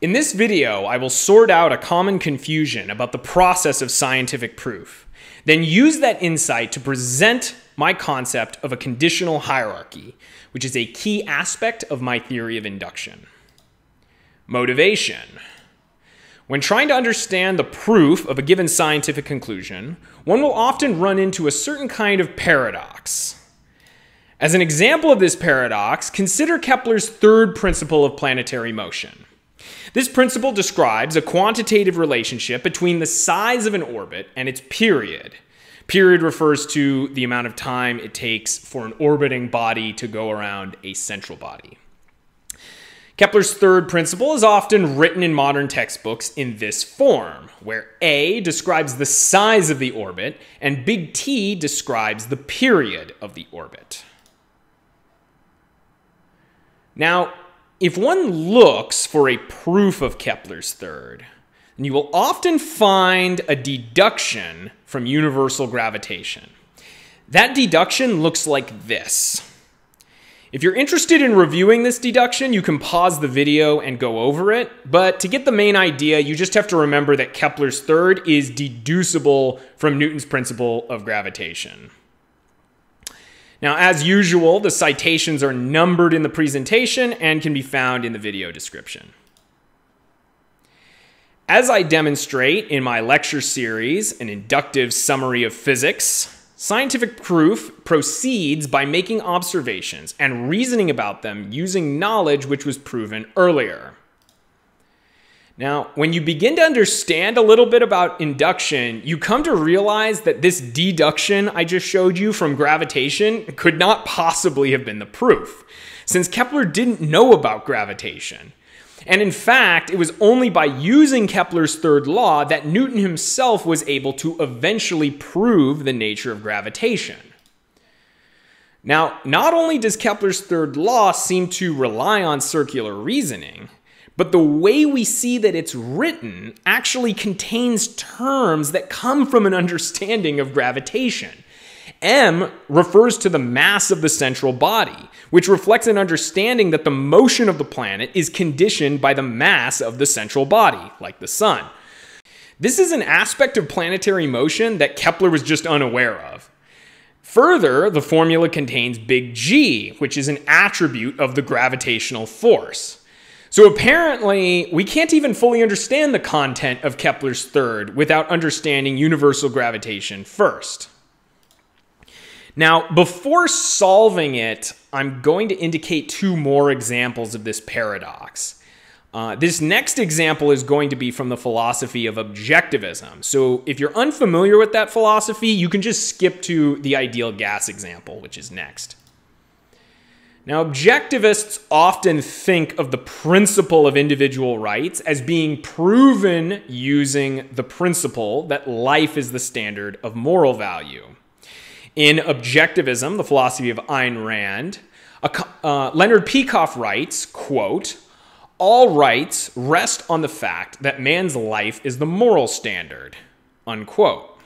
In this video, I will sort out a common confusion about the process of scientific proof, then use that insight to present my concept of a conditional hierarchy, which is a key aspect of my theory of induction. Motivation. When trying to understand the proof of a given scientific conclusion, one will often run into a certain kind of paradox. As an example of this paradox, consider Kepler's third principle of planetary motion. This principle describes a quantitative relationship between the size of an orbit and its period. Period refers to the amount of time it takes for an orbiting body to go around a central body. Kepler's third principle is often written in modern textbooks in this form, where A describes the size of the orbit and big T describes the period of the orbit. Now, if one looks for a proof of Kepler's third, then you will often find a deduction from universal gravitation. That deduction looks like this. If you're interested in reviewing this deduction, you can pause the video and go over it. But to get the main idea, you just have to remember that Kepler's third is deducible from Newton's principle of gravitation. Now, as usual, the citations are numbered in the presentation and can be found in the video description. As I demonstrate in my lecture series, An Inductive Summary of Physics, scientific proof proceeds by making observations and reasoning about them using knowledge which was proven earlier. Now, when you begin to understand a little bit about induction, you come to realize that this deduction I just showed you from gravitation could not possibly have been the proof, since Kepler didn't know about gravitation. And in fact, it was only by using Kepler's third law that Newton himself was able to eventually prove the nature of gravitation. Now, not only does Kepler's third law seem to rely on circular reasoning, but the way we see that it's written actually contains terms that come from an understanding of gravitation. M refers to the mass of the central body, which reflects an understanding that the motion of the planet is conditioned by the mass of the central body, like the sun. This is an aspect of planetary motion that Kepler was just unaware of. Further, the formula contains big G, which is an attribute of the gravitational force. So apparently, we can't even fully understand the content of Kepler's third without understanding universal gravitation first. Now, before solving it, I'm going to indicate two more examples of this paradox. Uh, this next example is going to be from the philosophy of objectivism. So, if you're unfamiliar with that philosophy, you can just skip to the ideal gas example, which is next. Now, objectivists often think of the principle of individual rights as being proven using the principle that life is the standard of moral value. In Objectivism, the philosophy of Ayn Rand, uh, Leonard Peikoff writes, quote, all rights rest on the fact that man's life is the moral standard, unquote.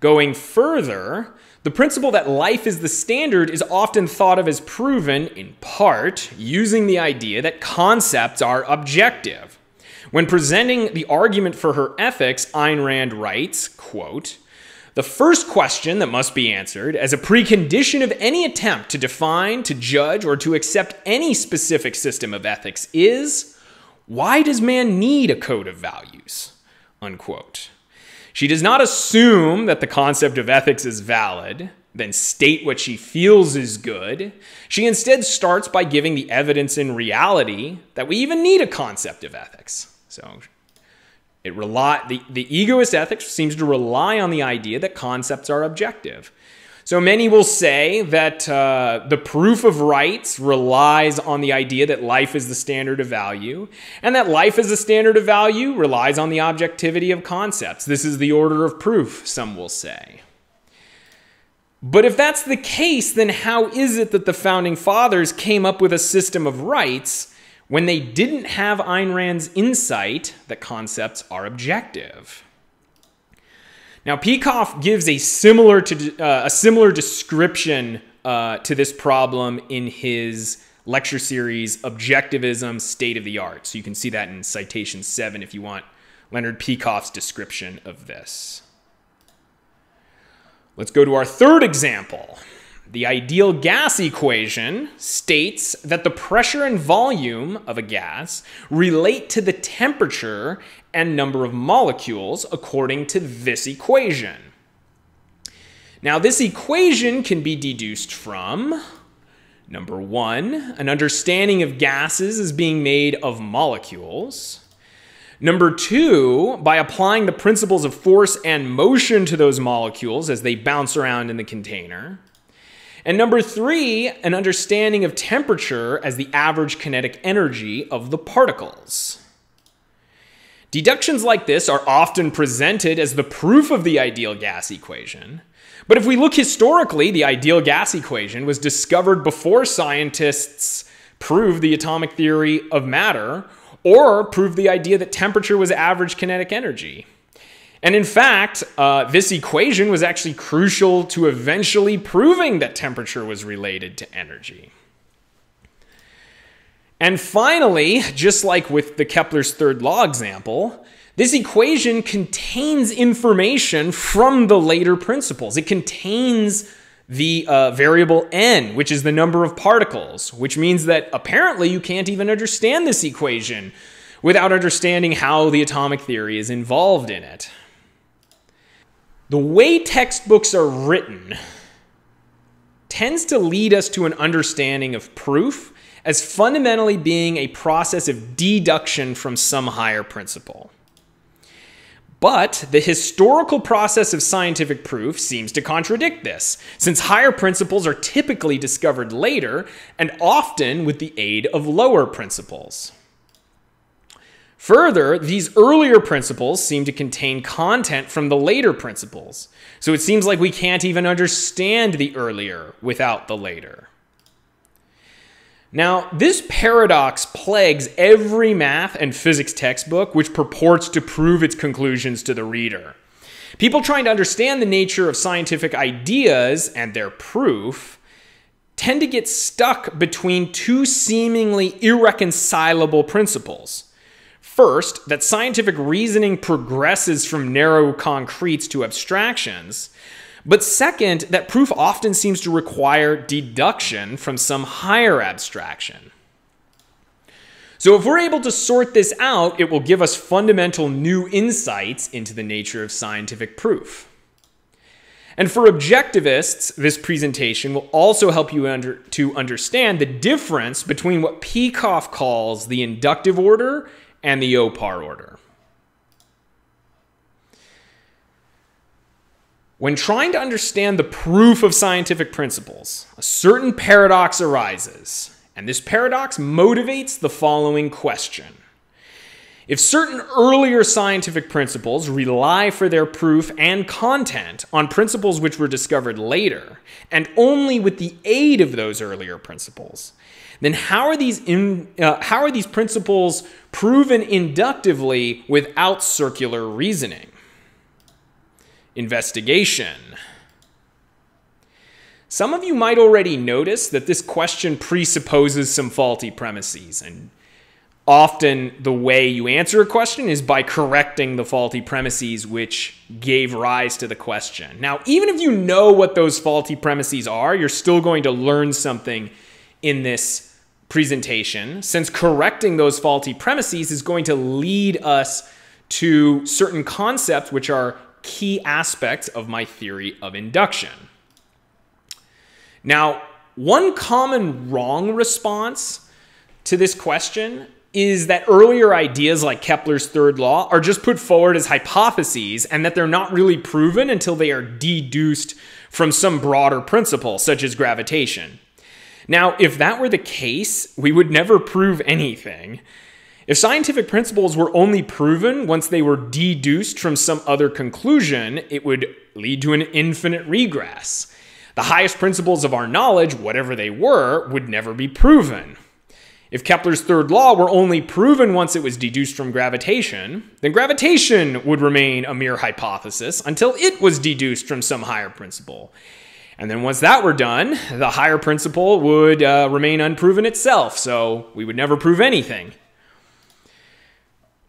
Going further, the principle that life is the standard is often thought of as proven, in part, using the idea that concepts are objective. When presenting the argument for her ethics, Ayn Rand writes, quote, the first question that must be answered as a precondition of any attempt to define, to judge, or to accept any specific system of ethics is why does man need a code of values? Unquote. She does not assume that the concept of ethics is valid, then state what she feels is good. She instead starts by giving the evidence in reality that we even need a concept of ethics. So it rely the, the egoist ethics seems to rely on the idea that concepts are objective. So many will say that uh, the proof of rights relies on the idea that life is the standard of value, and that life is the standard of value relies on the objectivity of concepts. This is the order of proof, some will say. But if that's the case, then how is it that the founding fathers came up with a system of rights when they didn't have Ayn Rand's insight that concepts are objective? Now, Peikoff gives a similar to uh, a similar description uh, to this problem in his lecture series, Objectivism, State of the Art. So you can see that in citation seven if you want Leonard Peikoff's description of this. Let's go to our third example. The ideal gas equation states that the pressure and volume of a gas relate to the temperature and number of molecules according to this equation. Now, this equation can be deduced from number one, an understanding of gases as being made of molecules. Number two, by applying the principles of force and motion to those molecules as they bounce around in the container. And number three, an understanding of temperature as the average kinetic energy of the particles. Deductions like this are often presented as the proof of the ideal gas equation. But if we look historically, the ideal gas equation was discovered before scientists proved the atomic theory of matter or proved the idea that temperature was average kinetic energy. And in fact, uh, this equation was actually crucial to eventually proving that temperature was related to energy. And finally, just like with the Kepler's third law example, this equation contains information from the later principles. It contains the uh, variable n, which is the number of particles, which means that apparently you can't even understand this equation without understanding how the atomic theory is involved in it. The way textbooks are written tends to lead us to an understanding of proof as fundamentally being a process of deduction from some higher principle. But the historical process of scientific proof seems to contradict this, since higher principles are typically discovered later and often with the aid of lower principles. Further, these earlier principles seem to contain content from the later principles, so it seems like we can't even understand the earlier without the later. Now, this paradox plagues every math and physics textbook which purports to prove its conclusions to the reader. People trying to understand the nature of scientific ideas and their proof tend to get stuck between two seemingly irreconcilable principles. First, that scientific reasoning progresses from narrow concretes to abstractions. But second, that proof often seems to require deduction from some higher abstraction. So, if we're able to sort this out, it will give us fundamental new insights into the nature of scientific proof. And for objectivists, this presentation will also help you under, to understand the difference between what Peikoff calls the inductive order and the OPAR order. When trying to understand the proof of scientific principles, a certain paradox arises, and this paradox motivates the following question. If certain earlier scientific principles rely for their proof and content on principles which were discovered later, and only with the aid of those earlier principles, then how are these, in, uh, how are these principles proven inductively without circular reasoning? Investigation. Some of you might already notice that this question presupposes some faulty premises, and often the way you answer a question is by correcting the faulty premises which gave rise to the question. Now, even if you know what those faulty premises are, you're still going to learn something in this presentation, since correcting those faulty premises is going to lead us to certain concepts which are key aspects of my theory of induction. Now, one common wrong response to this question is that earlier ideas like Kepler's third law are just put forward as hypotheses and that they're not really proven until they are deduced from some broader principle, such as gravitation. Now, if that were the case, we would never prove anything. If scientific principles were only proven once they were deduced from some other conclusion, it would lead to an infinite regress. The highest principles of our knowledge, whatever they were, would never be proven. If Kepler's third law were only proven once it was deduced from gravitation, then gravitation would remain a mere hypothesis until it was deduced from some higher principle. And then once that were done, the higher principle would uh, remain unproven itself, so we would never prove anything.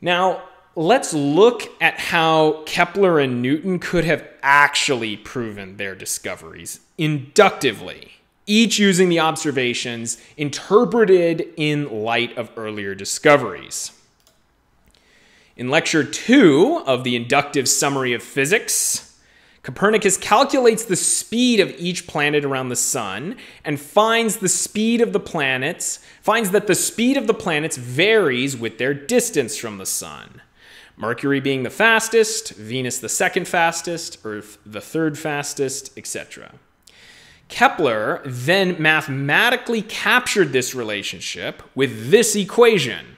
Now, let's look at how Kepler and Newton could have actually proven their discoveries inductively, each using the observations interpreted in light of earlier discoveries. In lecture two of the inductive summary of physics, Copernicus calculates the speed of each planet around the sun and finds the speed of the planets, finds that the speed of the planets varies with their distance from the sun. Mercury being the fastest, Venus the second fastest, Earth the third fastest, etc. Kepler then mathematically captured this relationship with this equation,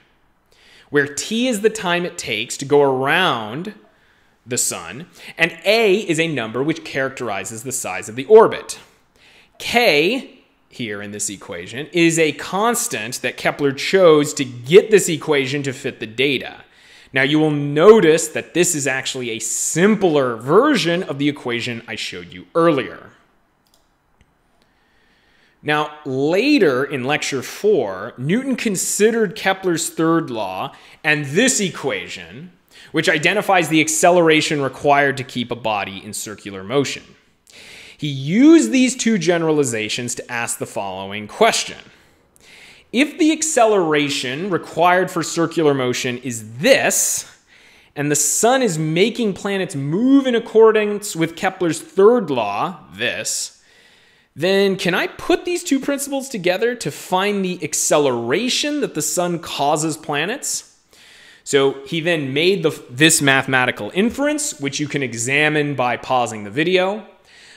where t is the time it takes to go around the sun, and a is a number which characterizes the size of the orbit. K, here in this equation, is a constant that Kepler chose to get this equation to fit the data. Now you will notice that this is actually a simpler version of the equation I showed you earlier. Now, later in lecture four, Newton considered Kepler's third law and this equation which identifies the acceleration required to keep a body in circular motion. He used these two generalizations to ask the following question. If the acceleration required for circular motion is this, and the sun is making planets move in accordance with Kepler's third law, this, then can I put these two principles together to find the acceleration that the sun causes planets? So he then made the, this mathematical inference, which you can examine by pausing the video.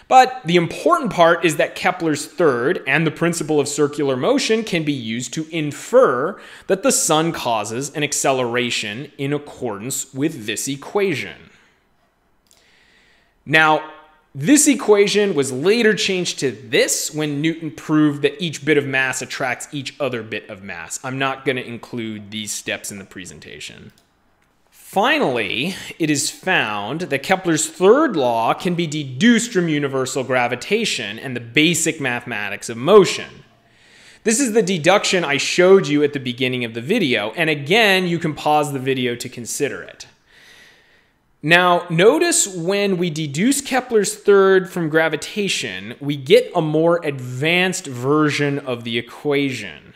But the important part is that Kepler's third and the principle of circular motion can be used to infer that the sun causes an acceleration in accordance with this equation. Now, this equation was later changed to this when Newton proved that each bit of mass attracts each other bit of mass. I'm not going to include these steps in the presentation. Finally, it is found that Kepler's third law can be deduced from universal gravitation and the basic mathematics of motion. This is the deduction I showed you at the beginning of the video, and again, you can pause the video to consider it. Now, notice when we deduce Kepler's third from gravitation, we get a more advanced version of the equation.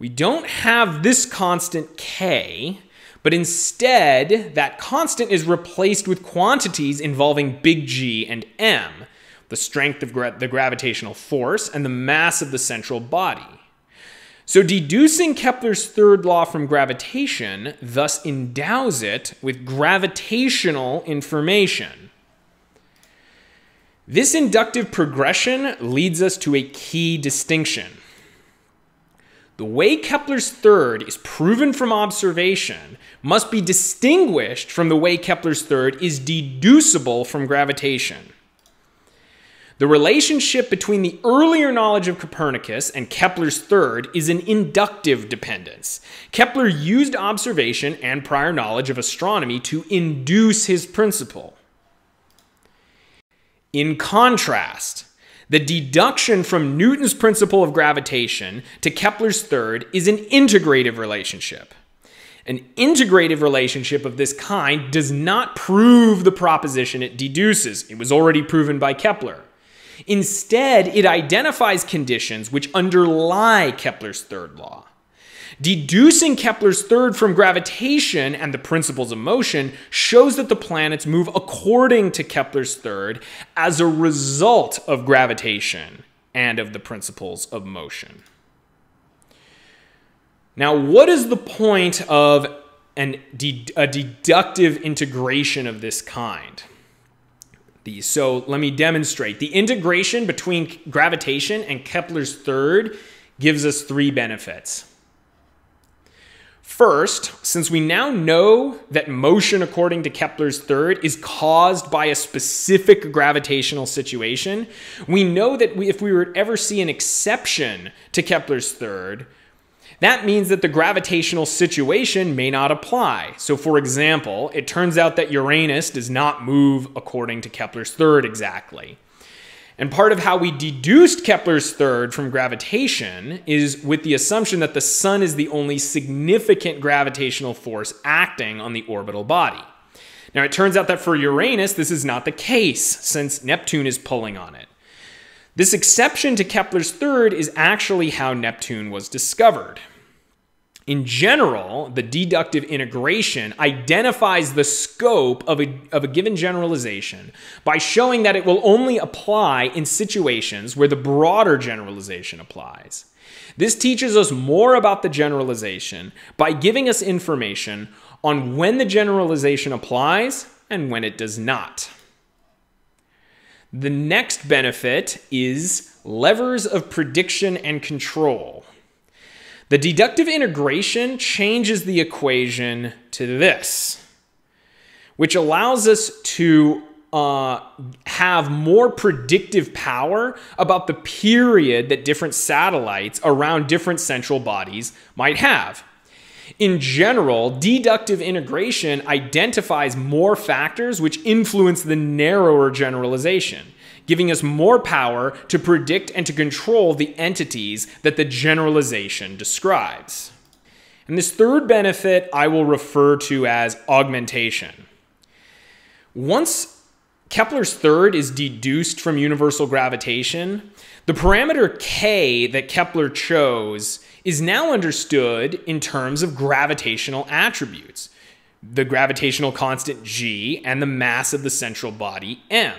We don't have this constant k, but instead, that constant is replaced with quantities involving big G and m, the strength of gra the gravitational force and the mass of the central body. So, deducing Kepler's third law from gravitation thus endows it with gravitational information. This inductive progression leads us to a key distinction. The way Kepler's third is proven from observation must be distinguished from the way Kepler's third is deducible from gravitation. The relationship between the earlier knowledge of Copernicus and Kepler's third is an inductive dependence. Kepler used observation and prior knowledge of astronomy to induce his principle. In contrast, the deduction from Newton's principle of gravitation to Kepler's third is an integrative relationship. An integrative relationship of this kind does not prove the proposition it deduces. It was already proven by Kepler. Instead, it identifies conditions which underlie Kepler's third law. Deducing Kepler's third from gravitation and the principles of motion shows that the planets move according to Kepler's third as a result of gravitation and of the principles of motion. Now, what is the point of an, a deductive integration of this kind? These. So let me demonstrate. The integration between gravitation and Kepler's third gives us three benefits. First, since we now know that motion according to Kepler's third is caused by a specific gravitational situation, we know that we, if we were to ever see an exception to Kepler's third, that means that the gravitational situation may not apply. So, for example, it turns out that Uranus does not move according to Kepler's third exactly. And part of how we deduced Kepler's third from gravitation is with the assumption that the sun is the only significant gravitational force acting on the orbital body. Now, it turns out that for Uranus, this is not the case, since Neptune is pulling on it. This exception to Kepler's third is actually how Neptune was discovered. In general, the deductive integration identifies the scope of a, of a given generalization by showing that it will only apply in situations where the broader generalization applies. This teaches us more about the generalization by giving us information on when the generalization applies and when it does not. The next benefit is levers of prediction and control. The deductive integration changes the equation to this, which allows us to uh, have more predictive power about the period that different satellites around different central bodies might have. In general, deductive integration identifies more factors which influence the narrower generalization giving us more power to predict and to control the entities that the generalization describes. And this third benefit I will refer to as augmentation. Once Kepler's third is deduced from universal gravitation, the parameter k that Kepler chose is now understood in terms of gravitational attributes the gravitational constant g and the mass of the central body m.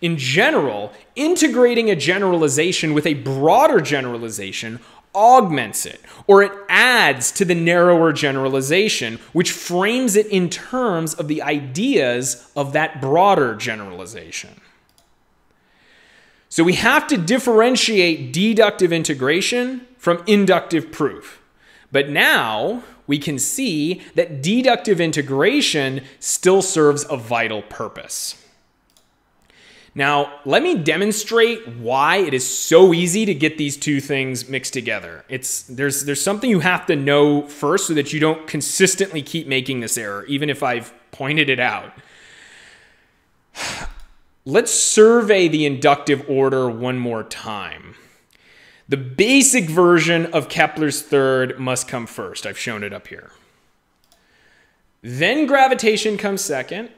In general, integrating a generalization with a broader generalization augments it, or it adds to the narrower generalization, which frames it in terms of the ideas of that broader generalization. So we have to differentiate deductive integration from inductive proof. But now we can see that deductive integration still serves a vital purpose. Now, let me demonstrate why it is so easy to get these two things mixed together. It's there's there's something you have to know first so that you don't consistently keep making this error even if I've pointed it out. Let's survey the inductive order one more time. The basic version of Kepler's third must come first. I've shown it up here. Then gravitation comes second.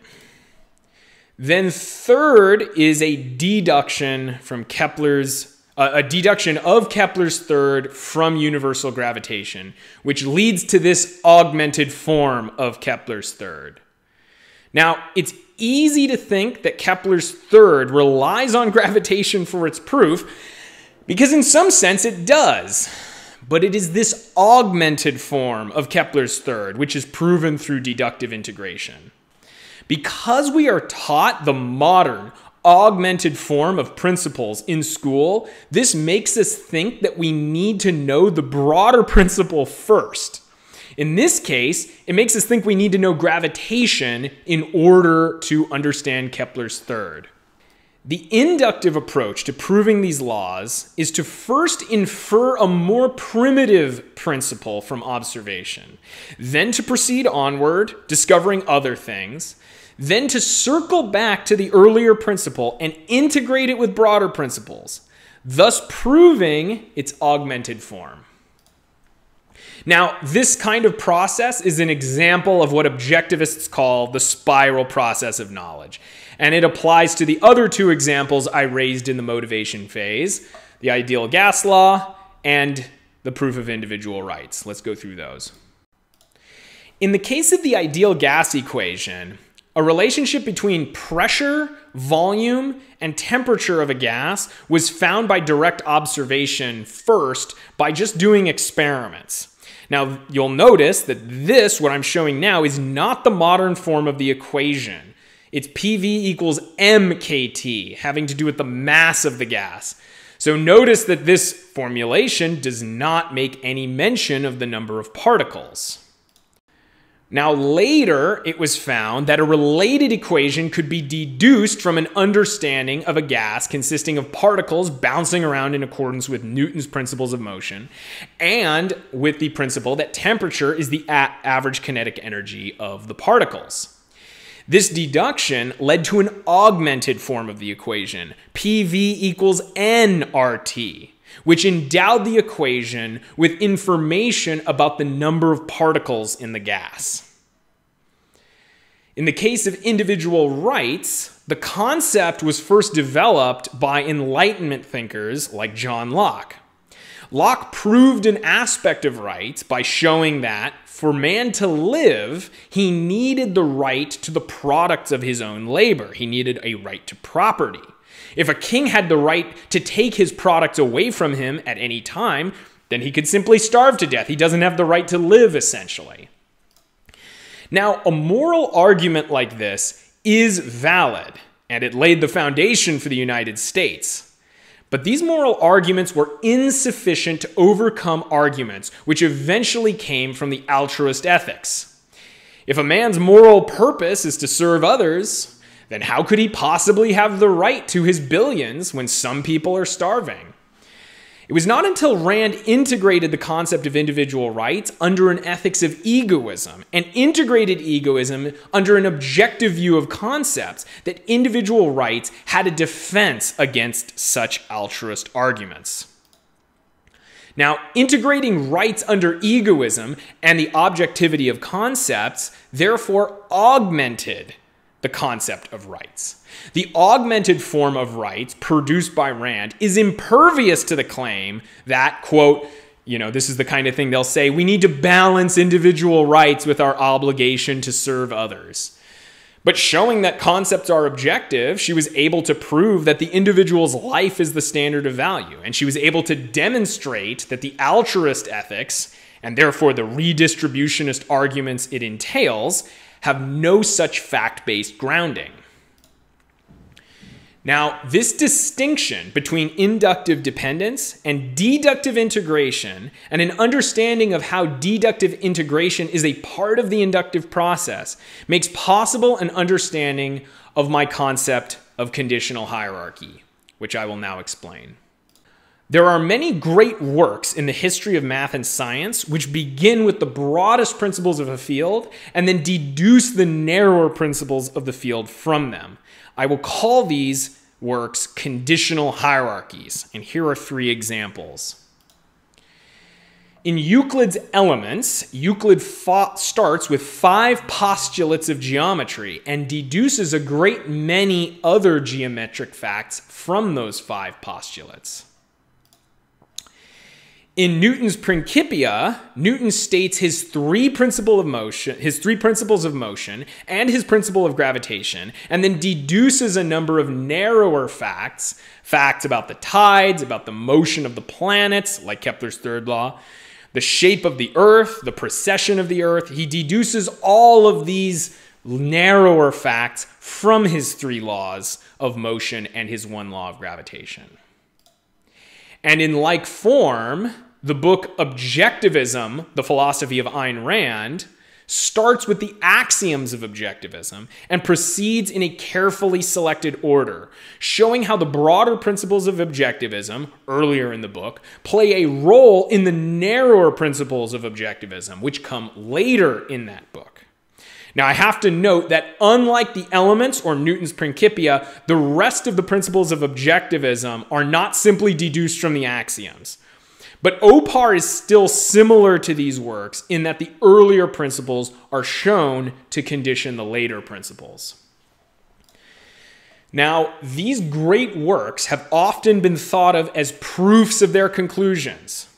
Then third is a deduction from Kepler's uh, a deduction of Kepler's third from universal gravitation, which leads to this augmented form of Kepler's third. Now, it's easy to think that Kepler's third relies on gravitation for its proof, because in some sense it does. But it is this augmented form of Kepler's third which is proven through deductive integration. Because we are taught the modern, augmented form of principles in school, this makes us think that we need to know the broader principle first. In this case, it makes us think we need to know gravitation in order to understand Kepler's third. The inductive approach to proving these laws is to first infer a more primitive principle from observation, then to proceed onward, discovering other things, then to circle back to the earlier principle and integrate it with broader principles, thus proving its augmented form. Now, this kind of process is an example of what objectivists call the spiral process of knowledge. And it applies to the other two examples I raised in the motivation phase the ideal gas law and the proof of individual rights. Let's go through those. In the case of the ideal gas equation, a relationship between pressure, volume, and temperature of a gas was found by direct observation first by just doing experiments. Now, you'll notice that this, what I'm showing now, is not the modern form of the equation. It's PV equals MKT, having to do with the mass of the gas. So notice that this formulation does not make any mention of the number of particles. Now, later, it was found that a related equation could be deduced from an understanding of a gas consisting of particles bouncing around in accordance with Newton's principles of motion and with the principle that temperature is the average kinetic energy of the particles. This deduction led to an augmented form of the equation, PV equals nRT, which endowed the equation with information about the number of particles in the gas. In the case of individual rights, the concept was first developed by Enlightenment thinkers like John Locke. Locke proved an aspect of rights by showing that for man to live, he needed the right to the products of his own labor. He needed a right to property. If a king had the right to take his products away from him at any time, then he could simply starve to death. He doesn't have the right to live, essentially. Now, a moral argument like this is valid, and it laid the foundation for the United States. But these moral arguments were insufficient to overcome arguments which eventually came from the altruist ethics. If a man's moral purpose is to serve others, then how could he possibly have the right to his billions when some people are starving? It was not until Rand integrated the concept of individual rights under an ethics of egoism and integrated egoism under an objective view of concepts that individual rights had a defense against such altruist arguments. Now, integrating rights under egoism and the objectivity of concepts therefore augmented the concept of rights. The augmented form of rights produced by Rand is impervious to the claim that, quote, you know, this is the kind of thing they'll say we need to balance individual rights with our obligation to serve others. But showing that concepts are objective, she was able to prove that the individual's life is the standard of value. And she was able to demonstrate that the altruist ethics, and therefore the redistributionist arguments it entails, have no such fact based grounding. Now, this distinction between inductive dependence and deductive integration, and an understanding of how deductive integration is a part of the inductive process, makes possible an understanding of my concept of conditional hierarchy, which I will now explain. There are many great works in the history of math and science which begin with the broadest principles of a field and then deduce the narrower principles of the field from them. I will call these works conditional hierarchies, and here are three examples. In Euclid's Elements, Euclid starts with five postulates of geometry and deduces a great many other geometric facts from those five postulates. In Newton's Principia, Newton states his three principle of motion, his three principles of motion and his principle of gravitation, and then deduces a number of narrower facts, facts about the tides, about the motion of the planets, like Kepler's third law, the shape of the earth, the precession of the earth. He deduces all of these narrower facts from his three laws of motion and his one law of gravitation. And in like form, the book Objectivism, the philosophy of Ayn Rand, starts with the axioms of objectivism and proceeds in a carefully selected order, showing how the broader principles of objectivism, earlier in the book, play a role in the narrower principles of objectivism, which come later in that book. Now, I have to note that unlike the elements or Newton's Principia, the rest of the principles of objectivism are not simply deduced from the axioms. But Opar is still similar to these works in that the earlier principles are shown to condition the later principles. Now, these great works have often been thought of as proofs of their conclusions.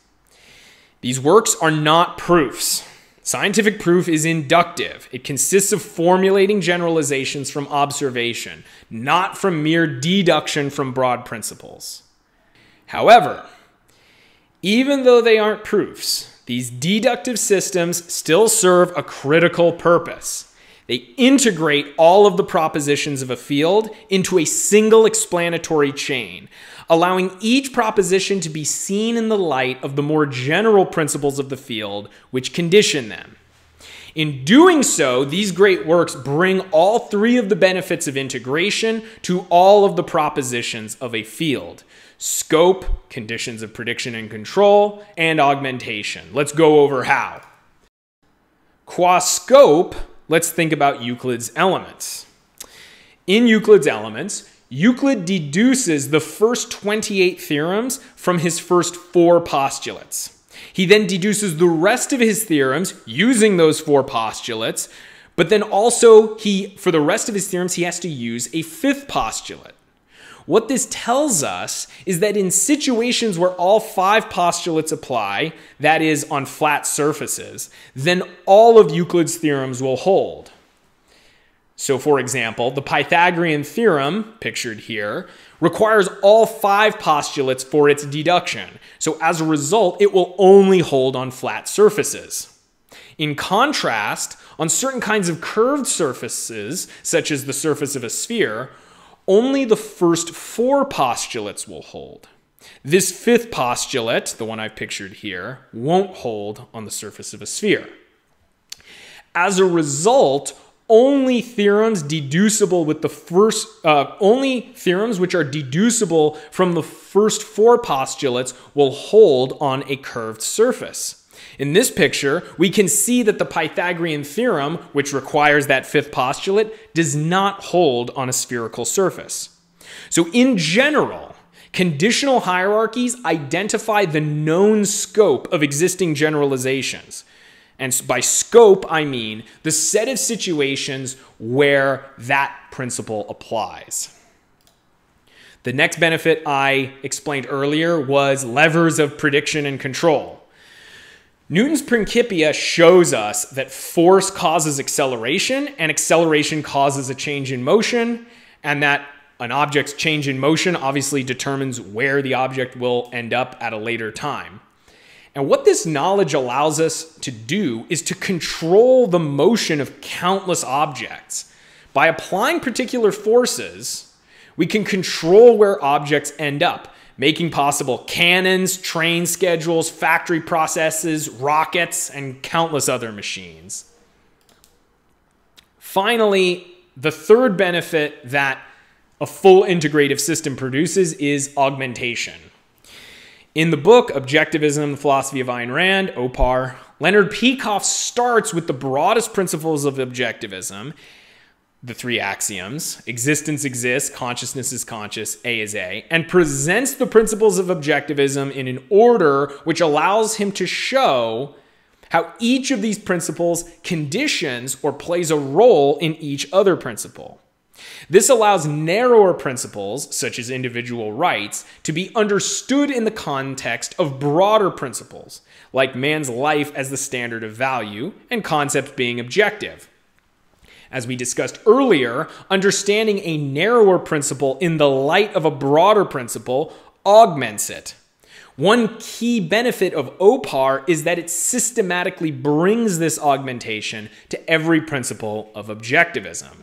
These works are not proofs. Scientific proof is inductive. It consists of formulating generalizations from observation, not from mere deduction from broad principles. However, even though they aren't proofs, these deductive systems still serve a critical purpose. They integrate all of the propositions of a field into a single explanatory chain, allowing each proposition to be seen in the light of the more general principles of the field which condition them. In doing so, these great works bring all three of the benefits of integration to all of the propositions of a field scope, conditions of prediction and control, and augmentation. Let's go over how. Qua scope, let's think about Euclid's elements. In Euclid's elements, Euclid deduces the first 28 theorems from his first four postulates. He then deduces the rest of his theorems using those four postulates, but then also he for the rest of his theorems he has to use a fifth postulate. What this tells us is that in situations where all five postulates apply, that is, on flat surfaces, then all of Euclid's theorems will hold. So, for example, the Pythagorean theorem, pictured here, requires all five postulates for its deduction. So, as a result, it will only hold on flat surfaces. In contrast, on certain kinds of curved surfaces, such as the surface of a sphere, only the first four postulates will hold. This fifth postulate, the one I've pictured here, won't hold on the surface of a sphere. As a result, only theorems deducible with the first, uh, only theorems which are deducible from the first four postulates will hold on a curved surface. In this picture, we can see that the Pythagorean theorem, which requires that fifth postulate, does not hold on a spherical surface. So in general, conditional hierarchies identify the known scope of existing generalizations. And by scope, I mean the set of situations where that principle applies. The next benefit I explained earlier was levers of prediction and control. Newton's Principia shows us that force causes acceleration and acceleration causes a change in motion, and that an object's change in motion obviously determines where the object will end up at a later time. And what this knowledge allows us to do is to control the motion of countless objects. By applying particular forces, we can control where objects end up making possible cannons, train schedules, factory processes, rockets, and countless other machines. Finally, the third benefit that a full integrative system produces is augmentation. In the book Objectivism, the Philosophy of Ayn Rand, OPAR, Leonard Peikoff starts with the broadest principles of objectivism the three axioms existence exists, consciousness is conscious, A is A, and presents the principles of objectivism in an order which allows him to show how each of these principles conditions or plays a role in each other principle. This allows narrower principles, such as individual rights, to be understood in the context of broader principles, like man's life as the standard of value and concepts being objective. As we discussed earlier, understanding a narrower principle in the light of a broader principle augments it. One key benefit of OPAR is that it systematically brings this augmentation to every principle of objectivism.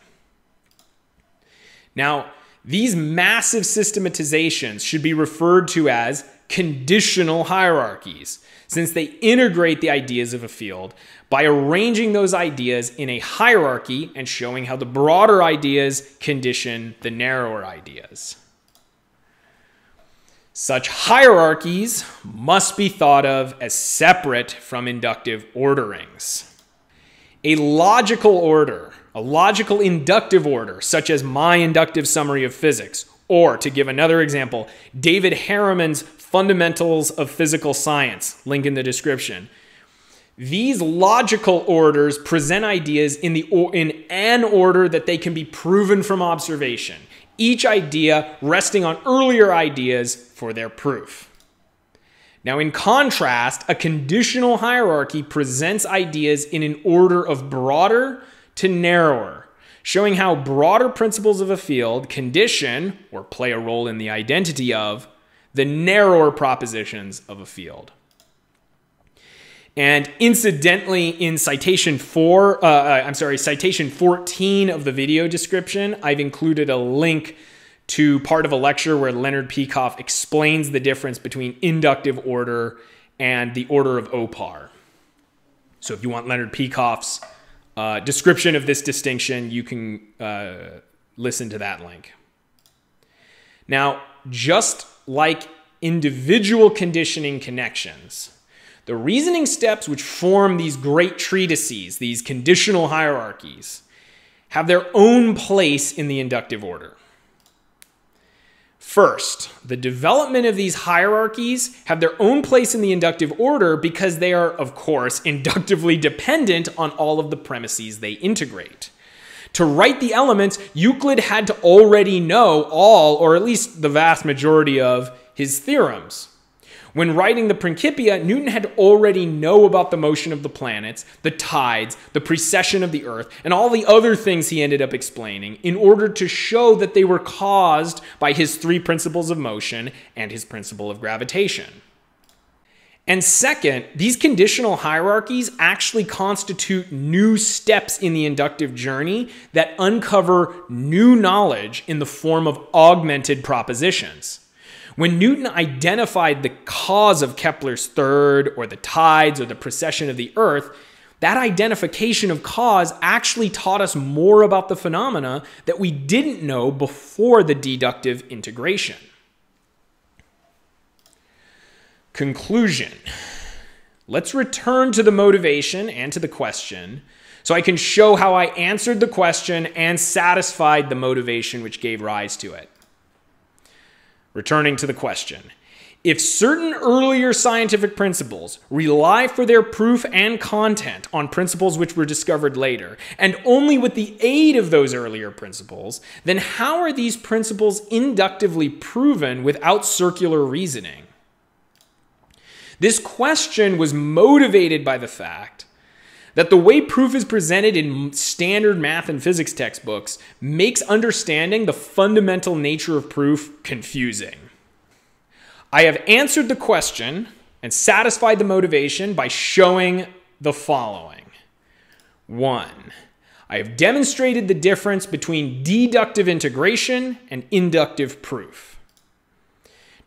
Now, these massive systematizations should be referred to as conditional hierarchies, since they integrate the ideas of a field by arranging those ideas in a hierarchy and showing how the broader ideas condition the narrower ideas. Such hierarchies must be thought of as separate from inductive orderings. A logical order, a logical inductive order, such as my inductive summary of physics, or to give another example, David Harriman's Fundamentals of Physical Science, link in the description, these logical orders present ideas in, the, in an order that they can be proven from observation, each idea resting on earlier ideas for their proof. Now, in contrast, a conditional hierarchy presents ideas in an order of broader to narrower, showing how broader principles of a field condition or play a role in the identity of the narrower propositions of a field. And incidentally, in citation four, uh, uh, I'm sorry, citation 14 of the video description, I've included a link to part of a lecture where Leonard Peikoff explains the difference between inductive order and the order of OPAR. So if you want Leonard Peikoff's uh, description of this distinction, you can uh, listen to that link. Now, just like individual conditioning connections, The reasoning steps which form these great treatises, these conditional hierarchies, have their own place in the inductive order. First, the development of these hierarchies have their own place in the inductive order because they are, of course, inductively dependent on all of the premises they integrate. To write the elements, Euclid had to already know all, or at least the vast majority of, his theorems. When writing the Principia, Newton had already know about the motion of the planets, the tides, the precession of the Earth, and all the other things he ended up explaining in order to show that they were caused by his three principles of motion and his principle of gravitation. And second, these conditional hierarchies actually constitute new steps in the inductive journey that uncover new knowledge in the form of augmented propositions. When Newton identified the cause of Kepler's third, or the tides, or the precession of the Earth, that identification of cause actually taught us more about the phenomena that we didn't know before the deductive integration. Conclusion. Let's return to the motivation and to the question so I can show how I answered the question and satisfied the motivation which gave rise to it. Returning to the question. If certain earlier scientific principles rely for their proof and content on principles which were discovered later, and only with the aid of those earlier principles, then how are these principles inductively proven without circular reasoning? This question was motivated by the fact that the way proof is presented in standard math and physics textbooks makes understanding the fundamental nature of proof confusing. I have answered the question and satisfied the motivation by showing the following. One, I have demonstrated the difference between deductive integration and inductive proof.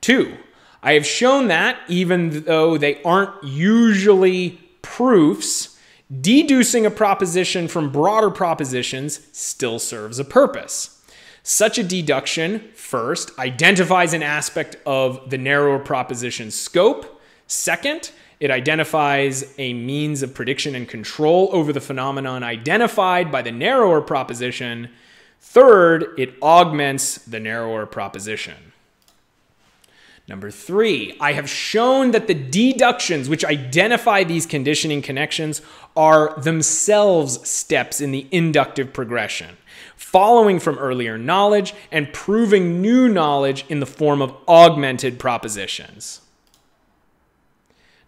Two, I have shown that even though they aren't usually proofs, Deducing a proposition from broader propositions still serves a purpose. Such a deduction, first, identifies an aspect of the narrower proposition's scope. Second, it identifies a means of prediction and control over the phenomenon identified by the narrower proposition. Third, it augments the narrower proposition. Number three, I have shown that the deductions which identify these conditioning connections are themselves steps in the inductive progression, following from earlier knowledge and proving new knowledge in the form of augmented propositions.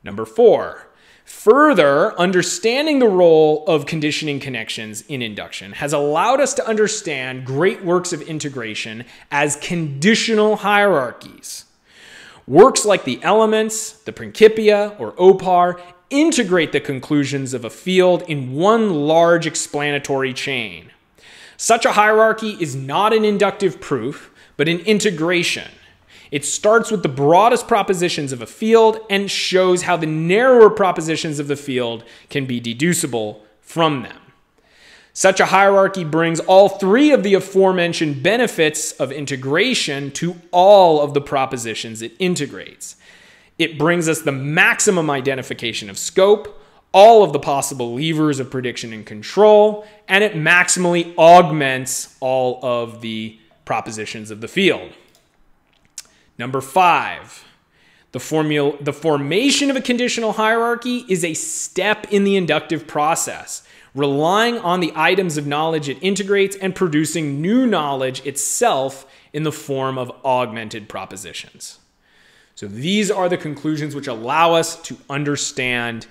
Number four, Further, understanding the role of conditioning connections in induction has allowed us to understand great works of integration as conditional hierarchies. Works like the Elements, the Principia, or Opar integrate the conclusions of a field in one large explanatory chain. Such a hierarchy is not an inductive proof, but an integration. It starts with the broadest propositions of a field and shows how the narrower propositions of the field can be deducible from them. Such a hierarchy brings all three of the aforementioned benefits of integration to all of the propositions it integrates. It brings us the maximum identification of scope, all of the possible levers of prediction and control, and it maximally augments all of the propositions of the field. Number five, the, formula, the formation of a conditional hierarchy is a step in the inductive process relying on the items of knowledge it integrates and producing new knowledge itself in the form of augmented propositions. So these are the conclusions which allow us to understand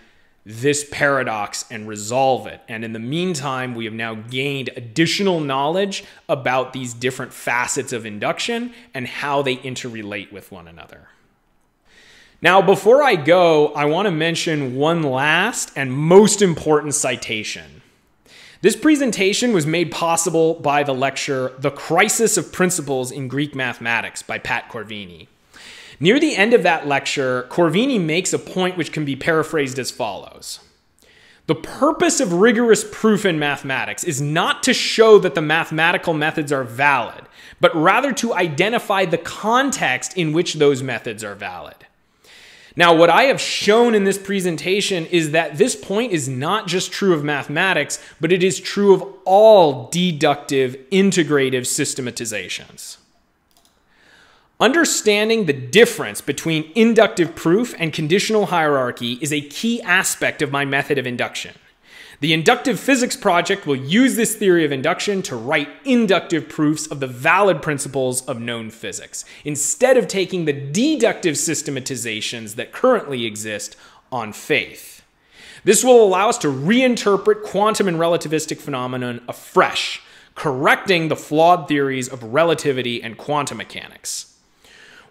this paradox and resolve it. And in the meantime, we have now gained additional knowledge about these different facets of induction and how they interrelate with one another. Now, before I go, I want to mention one last and most important citation. This presentation was made possible by the lecture The Crisis of Principles in Greek Mathematics by Pat Corvini. Near the end of that lecture, Corvini makes a point which can be paraphrased as follows. The purpose of rigorous proof in mathematics is not to show that the mathematical methods are valid, but rather to identify the context in which those methods are valid. Now, what I have shown in this presentation is that this point is not just true of mathematics, but it is true of all deductive integrative systematizations. Understanding the difference between inductive proof and conditional hierarchy is a key aspect of my method of induction. The Inductive Physics Project will use this theory of induction to write inductive proofs of the valid principles of known physics, instead of taking the deductive systematizations that currently exist on faith. This will allow us to reinterpret quantum and relativistic phenomenon afresh, correcting the flawed theories of relativity and quantum mechanics.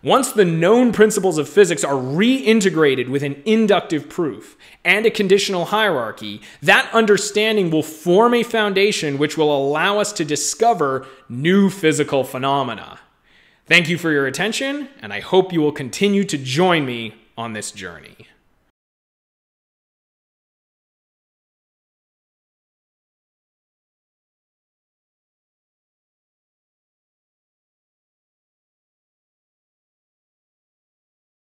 Once the known principles of physics are reintegrated with an inductive proof and a conditional hierarchy, that understanding will form a foundation which will allow us to discover new physical phenomena. Thank you for your attention, and I hope you will continue to join me on this journey.